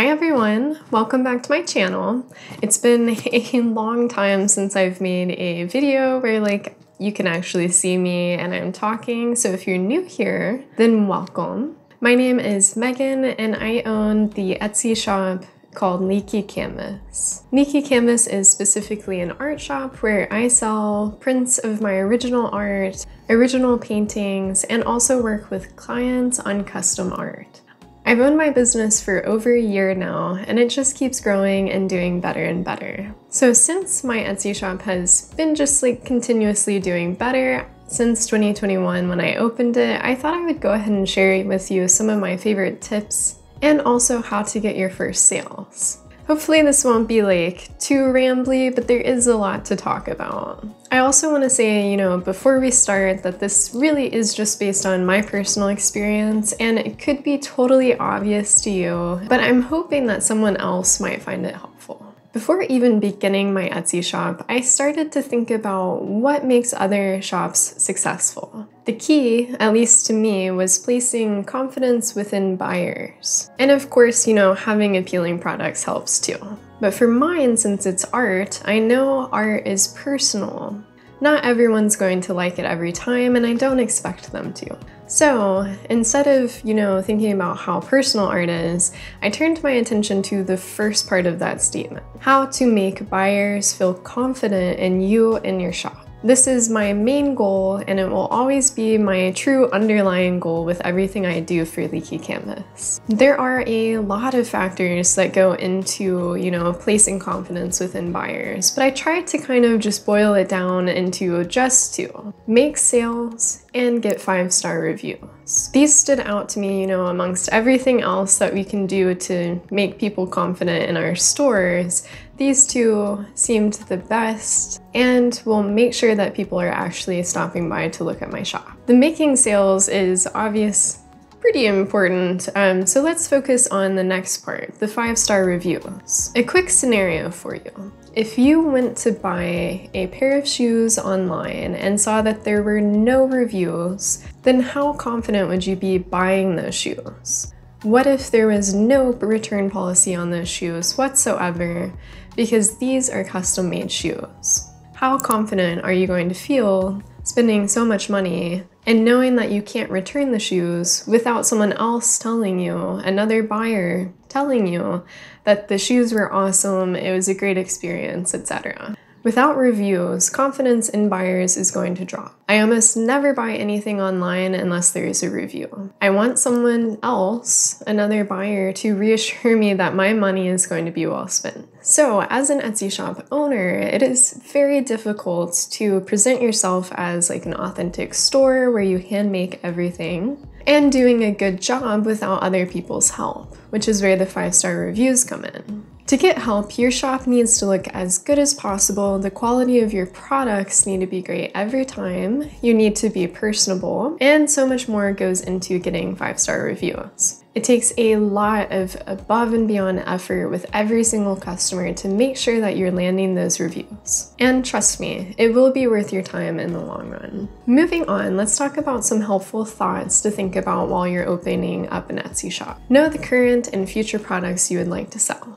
Hi everyone, welcome back to my channel. It's been a long time since I've made a video where like you can actually see me and I'm talking, so if you're new here, then welcome. My name is Megan and I own the Etsy shop called Leaky Canvas. Leaky Canvas is specifically an art shop where I sell prints of my original art, original paintings, and also work with clients on custom art. I've owned my business for over a year now, and it just keeps growing and doing better and better. So since my Etsy shop has been just like continuously doing better, since 2021 when I opened it, I thought I would go ahead and share with you some of my favorite tips and also how to get your first sales. Hopefully this won't be like too rambly, but there is a lot to talk about. I also want to say, you know, before we start that this really is just based on my personal experience and it could be totally obvious to you, but I'm hoping that someone else might find it helpful. Before even beginning my Etsy shop, I started to think about what makes other shops successful. The key, at least to me, was placing confidence within buyers. And of course, you know, having appealing products helps too. But for mine, since it's art, I know art is personal. Not everyone's going to like it every time, and I don't expect them to. So instead of, you know, thinking about how personal art is, I turned my attention to the first part of that statement. How to make buyers feel confident in you and your shop. This is my main goal and it will always be my true underlying goal with everything I do for Leaky Canvas. There are a lot of factors that go into, you know, placing confidence within buyers, but I tried to kind of just boil it down into just two. Make sales and get five-star reviews. These stood out to me, you know, amongst everything else that we can do to make people confident in our stores. These two seemed the best and will make sure that people are actually stopping by to look at my shop. The making sales is obvious pretty important, um, so let's focus on the next part, the five-star reviews. A quick scenario for you. If you went to buy a pair of shoes online and saw that there were no reviews, then how confident would you be buying those shoes? What if there was no return policy on those shoes whatsoever because these are custom made shoes? How confident are you going to feel spending so much money and knowing that you can't return the shoes without someone else telling you, another buyer telling you that the shoes were awesome, it was a great experience, etc. Without reviews, confidence in buyers is going to drop. I almost never buy anything online unless there is a review. I want someone else, another buyer, to reassure me that my money is going to be well spent. So, as an Etsy shop owner, it is very difficult to present yourself as like an authentic store where you hand make everything and doing a good job without other people's help, which is where the five star reviews come in. To get help, your shop needs to look as good as possible, the quality of your products need to be great every time, you need to be personable, and so much more goes into getting five-star reviews. It takes a lot of above and beyond effort with every single customer to make sure that you're landing those reviews. And trust me, it will be worth your time in the long run. Moving on, let's talk about some helpful thoughts to think about while you're opening up an Etsy shop. Know the current and future products you would like to sell.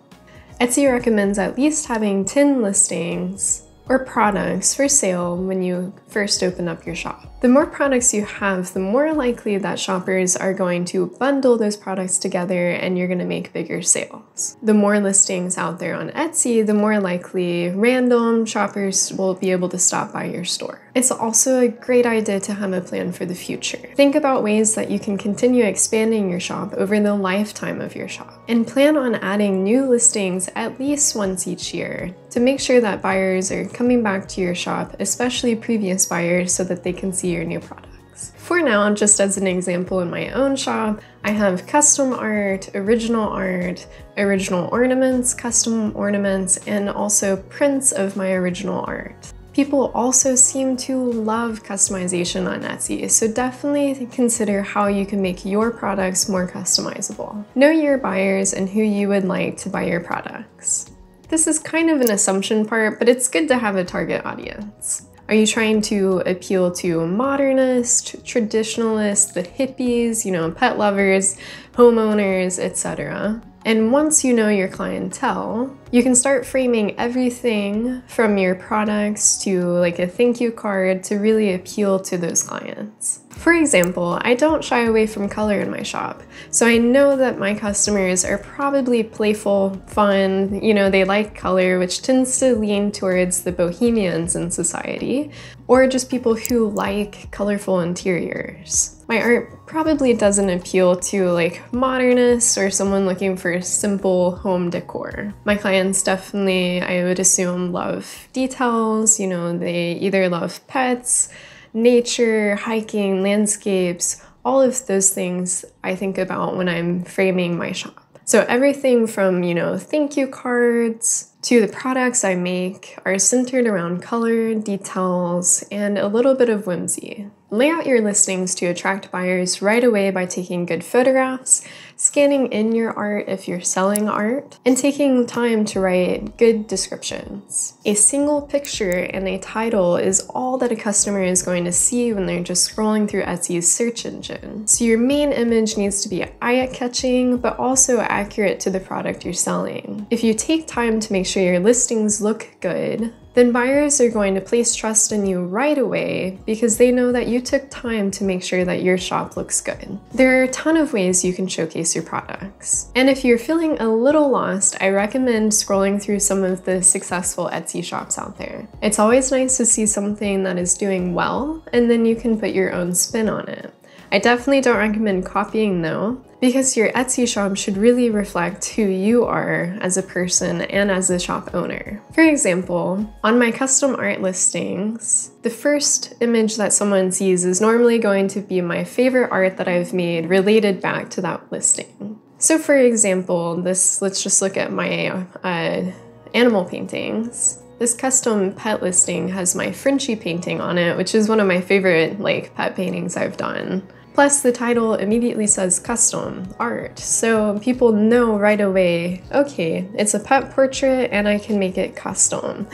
Etsy recommends at least having 10 listings or products for sale when you first open up your shop. The more products you have, the more likely that shoppers are going to bundle those products together and you're gonna make bigger sales. The more listings out there on Etsy, the more likely random shoppers will be able to stop by your store. It's also a great idea to have a plan for the future. Think about ways that you can continue expanding your shop over the lifetime of your shop. And plan on adding new listings at least once each year to make sure that buyers are coming back to your shop, especially previous buyers, so that they can see your new products. For now, just as an example in my own shop, I have custom art, original art, original ornaments, custom ornaments, and also prints of my original art. People also seem to love customization on Etsy, so definitely consider how you can make your products more customizable. Know your buyers and who you would like to buy your products. This is kind of an assumption part, but it's good to have a target audience. Are you trying to appeal to modernists, traditionalists, the hippies, you know, pet lovers, homeowners, etc.? And once you know your clientele, you can start framing everything from your products to like a thank you card to really appeal to those clients. For example, I don't shy away from color in my shop, so I know that my customers are probably playful, fun, you know, they like color, which tends to lean towards the bohemians in society, or just people who like colorful interiors. My art probably doesn't appeal to like modernists or someone looking for simple home decor. My clients definitely, I would assume, love details, you know, they either love pets, nature, hiking, landscapes, all of those things I think about when I'm framing my shop. So everything from, you know, thank you cards to the products I make are centered around color, details, and a little bit of whimsy. Lay out your listings to attract buyers right away by taking good photographs, scanning in your art if you're selling art, and taking time to write good descriptions. A single picture and a title is all that a customer is going to see when they're just scrolling through Etsy's search engine. So your main image needs to be eye-catching, but also accurate to the product you're selling. If you take time to make sure your listings look good, then buyers are going to place trust in you right away because they know that you took time to make sure that your shop looks good. There are a ton of ways you can showcase your products. And if you're feeling a little lost, I recommend scrolling through some of the successful Etsy shops out there. It's always nice to see something that is doing well, and then you can put your own spin on it. I definitely don't recommend copying though, because your Etsy shop should really reflect who you are as a person and as a shop owner. For example, on my custom art listings, the first image that someone sees is normally going to be my favorite art that I've made related back to that listing. So for example, this let's just look at my uh, animal paintings. This custom pet listing has my Frenchie painting on it, which is one of my favorite like pet paintings I've done. Plus, the title immediately says custom art, so people know right away okay, it's a pet portrait and I can make it custom,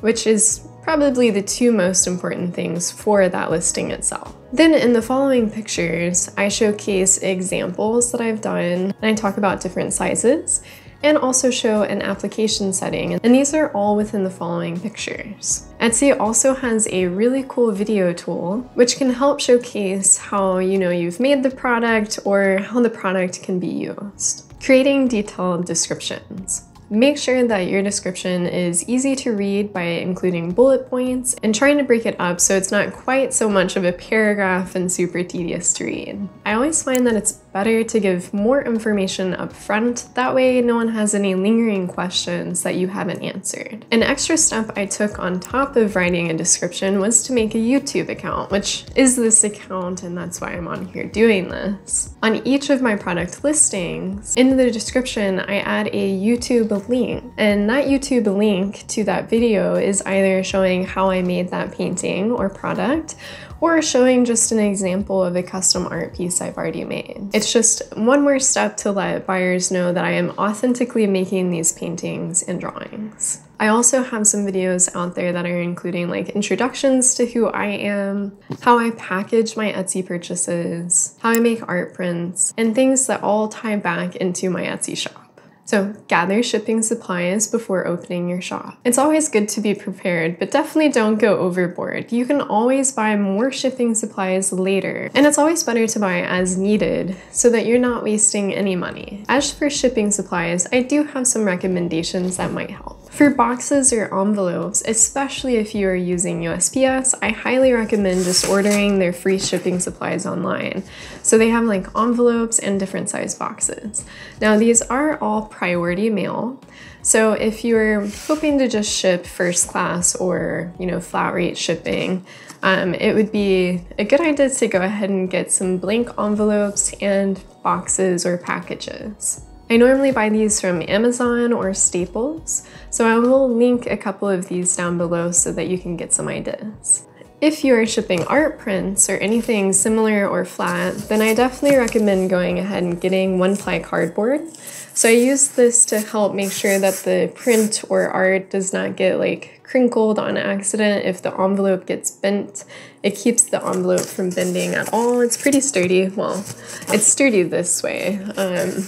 which is probably the two most important things for that listing itself. Then in the following pictures, I showcase examples that I've done and I talk about different sizes and also show an application setting, and these are all within the following pictures. Etsy also has a really cool video tool, which can help showcase how you know you've made the product or how the product can be used. Creating detailed descriptions. Make sure that your description is easy to read by including bullet points and trying to break it up so it's not quite so much of a paragraph and super tedious to read. I always find that it's better to give more information up front, that way no one has any lingering questions that you haven't answered. An extra step I took on top of writing a description was to make a YouTube account, which is this account and that's why I'm on here doing this. On each of my product listings, in the description I add a YouTube link, and that YouTube link to that video is either showing how I made that painting or product, or showing just an example of a custom art piece I've already made. It's just one more step to let buyers know that I am authentically making these paintings and drawings. I also have some videos out there that are including like introductions to who I am, how I package my Etsy purchases, how I make art prints, and things that all tie back into my Etsy shop. So gather shipping supplies before opening your shop. It's always good to be prepared, but definitely don't go overboard. You can always buy more shipping supplies later, and it's always better to buy as needed so that you're not wasting any money. As for shipping supplies, I do have some recommendations that might help. For boxes or envelopes, especially if you are using USPS, I highly recommend just ordering their free shipping supplies online. So they have like envelopes and different size boxes. Now these are all priority mail. So if you're hoping to just ship first class or, you know, flat rate shipping, um, it would be a good idea to go ahead and get some blank envelopes and boxes or packages. I normally buy these from Amazon or Staples, so I will link a couple of these down below so that you can get some ideas. If you are shipping art prints or anything similar or flat, then I definitely recommend going ahead and getting one-ply cardboard. So I use this to help make sure that the print or art does not get like crinkled on accident if the envelope gets bent. It keeps the envelope from bending at all. It's pretty sturdy. Well, it's sturdy this way. Um,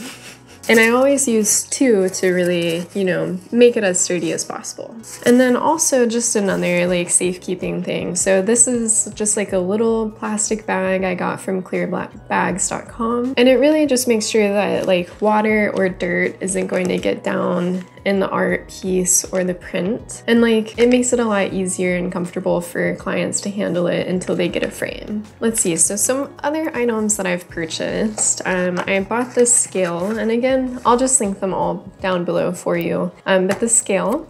And I always use two to really, you know, make it as sturdy as possible. And then also just another like safekeeping thing. So this is just like a little plastic bag I got from clearbags.com. And it really just makes sure that like water or dirt isn't going to get down in the art piece or the print. And like it makes it a lot easier and comfortable for clients to handle it until they get a frame. Let's see, so some other items that I've purchased. Um, I bought this scale and again, I'll just link them all down below for you. Um, but the scale,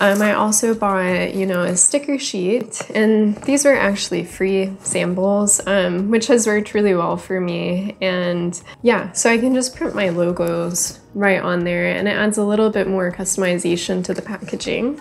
um, I also bought, you know, a sticker sheet, and these were actually free samples, um, which has worked really well for me. And yeah, so I can just print my logos right on there, and it adds a little bit more customization to the packaging.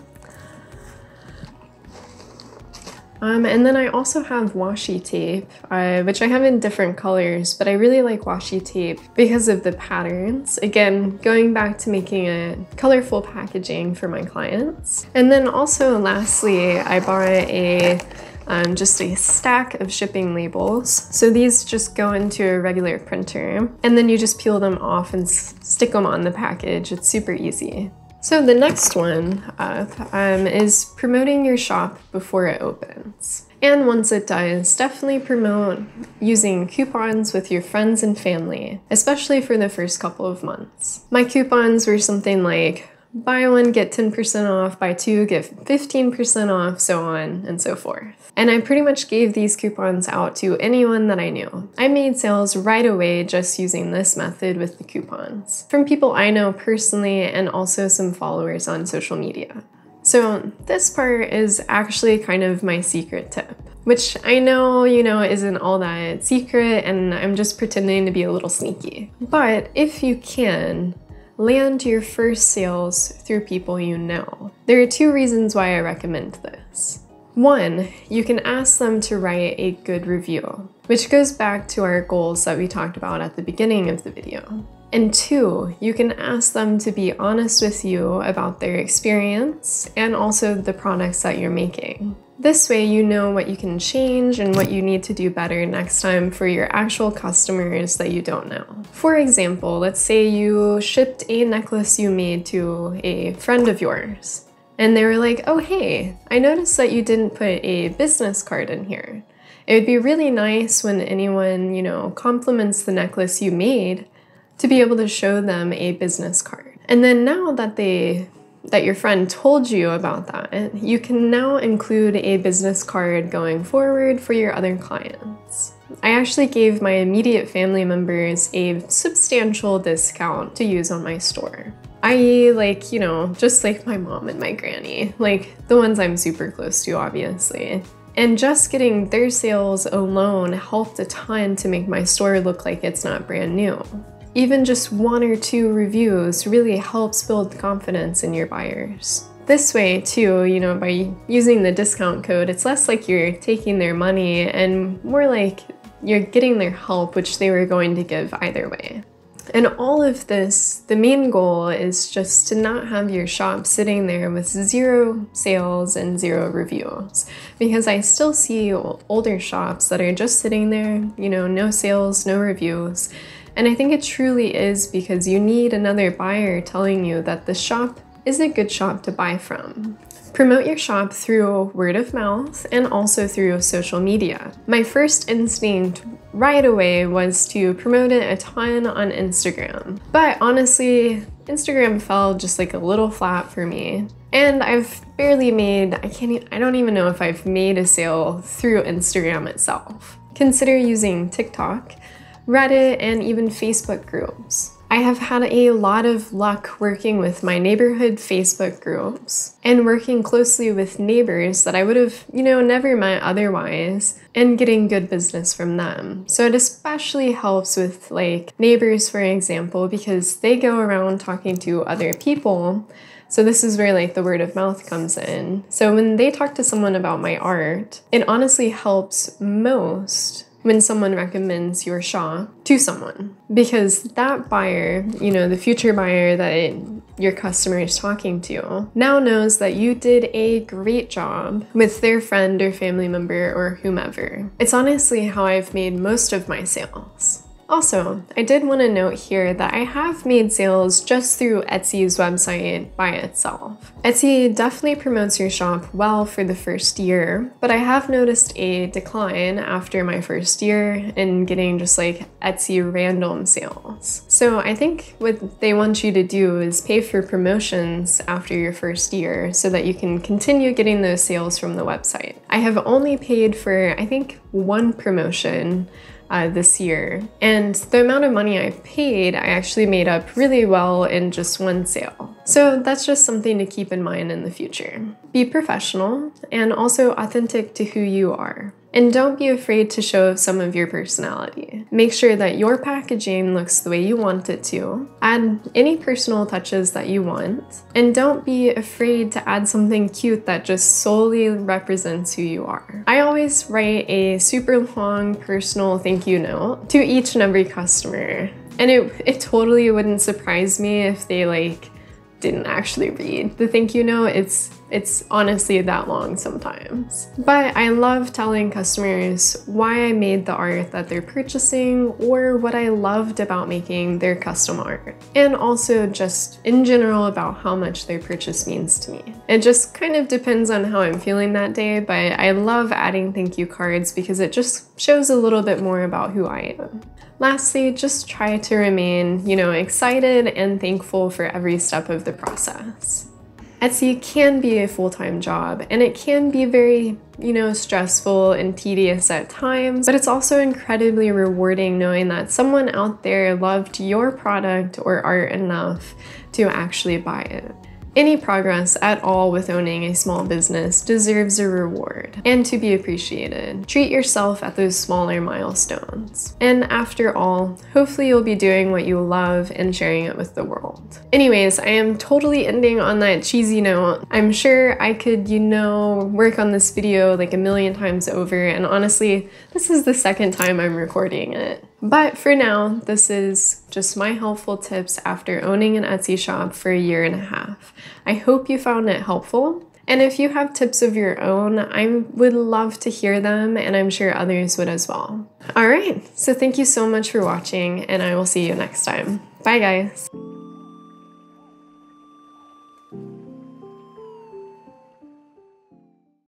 Um, and then I also have washi tape, uh, which I have in different colors, but I really like washi tape because of the patterns. Again, going back to making a colorful packaging for my clients. And then also lastly, I bought a um, just a stack of shipping labels. So these just go into a regular printer and then you just peel them off and stick them on the package. It's super easy. So the next one up um, is promoting your shop before it opens. And once it does, definitely promote using coupons with your friends and family, especially for the first couple of months. My coupons were something like buy one, get 10% off, buy two, get 15% off, so on and so forth. And I pretty much gave these coupons out to anyone that I knew. I made sales right away just using this method with the coupons from people I know personally and also some followers on social media. So this part is actually kind of my secret tip which I know, you know, isn't all that secret and I'm just pretending to be a little sneaky. But if you can, land your first sales through people you know. There are two reasons why I recommend this. One, you can ask them to write a good review, which goes back to our goals that we talked about at the beginning of the video. And two, you can ask them to be honest with you about their experience and also the products that you're making. This way you know what you can change and what you need to do better next time for your actual customers that you don't know. For example, let's say you shipped a necklace you made to a friend of yours. And they were like, oh hey, I noticed that you didn't put a business card in here. It would be really nice when anyone, you know, compliments the necklace you made to be able to show them a business card. And then now that they that your friend told you about that, you can now include a business card going forward for your other clients. I actually gave my immediate family members a substantial discount to use on my store. I.e., like, you know, just like my mom and my granny, like the ones I'm super close to, obviously. And just getting their sales alone helped a ton to make my store look like it's not brand new. Even just one or two reviews really helps build confidence in your buyers. This way too, you know, by using the discount code, it's less like you're taking their money and more like you're getting their help, which they were going to give either way. And all of this, the main goal is just to not have your shop sitting there with zero sales and zero reviews. Because I still see older shops that are just sitting there, you know, no sales, no reviews. And I think it truly is because you need another buyer telling you that the shop is a good shop to buy from. Promote your shop through word of mouth and also through social media. My first instinct right away was to promote it a ton on Instagram. But honestly, Instagram fell just like a little flat for me. And I've barely made, I can't, I don't even know if I've made a sale through Instagram itself. Consider using TikTok Reddit, and even Facebook groups. I have had a lot of luck working with my neighborhood Facebook groups and working closely with neighbors that I would have, you know, never met otherwise and getting good business from them. So it especially helps with like neighbors, for example, because they go around talking to other people. So this is where like the word of mouth comes in. So when they talk to someone about my art, it honestly helps most when someone recommends your Shaw to someone because that buyer, you know, the future buyer that your customer is talking to now knows that you did a great job with their friend or family member or whomever. It's honestly how I've made most of my sales. Also, I did want to note here that I have made sales just through Etsy's website by itself. Etsy definitely promotes your shop well for the first year, but I have noticed a decline after my first year in getting just like Etsy random sales. So I think what they want you to do is pay for promotions after your first year so that you can continue getting those sales from the website. I have only paid for, I think, one promotion uh, this year. And the amount of money I paid, I actually made up really well in just one sale. So that's just something to keep in mind in the future. Be professional and also authentic to who you are. And don't be afraid to show some of your personality. Make sure that your packaging looks the way you want it to. Add any personal touches that you want. And don't be afraid to add something cute that just solely represents who you are. I always write a super long personal thank you note to each and every customer. And it, it totally wouldn't surprise me if they like didn't actually read the thank you note. It's it's honestly that long sometimes. But I love telling customers why I made the art that they're purchasing or what I loved about making their custom art. And also just in general about how much their purchase means to me. It just kind of depends on how I'm feeling that day, but I love adding thank you cards because it just shows a little bit more about who I am. Lastly, just try to remain, you know, excited and thankful for every step of the process. Etsy can be a full-time job and it can be very, you know, stressful and tedious at times, but it's also incredibly rewarding knowing that someone out there loved your product or art enough to actually buy it. Any progress at all with owning a small business deserves a reward and to be appreciated. Treat yourself at those smaller milestones. And after all, hopefully you'll be doing what you love and sharing it with the world. Anyways, I am totally ending on that cheesy note. I'm sure I could, you know, work on this video like a million times over and honestly, this is the second time I'm recording it. But for now, this is just my helpful tips after owning an Etsy shop for a year and a half. I hope you found it helpful. And if you have tips of your own, I would love to hear them and I'm sure others would as well. All right, so thank you so much for watching and I will see you next time. Bye guys.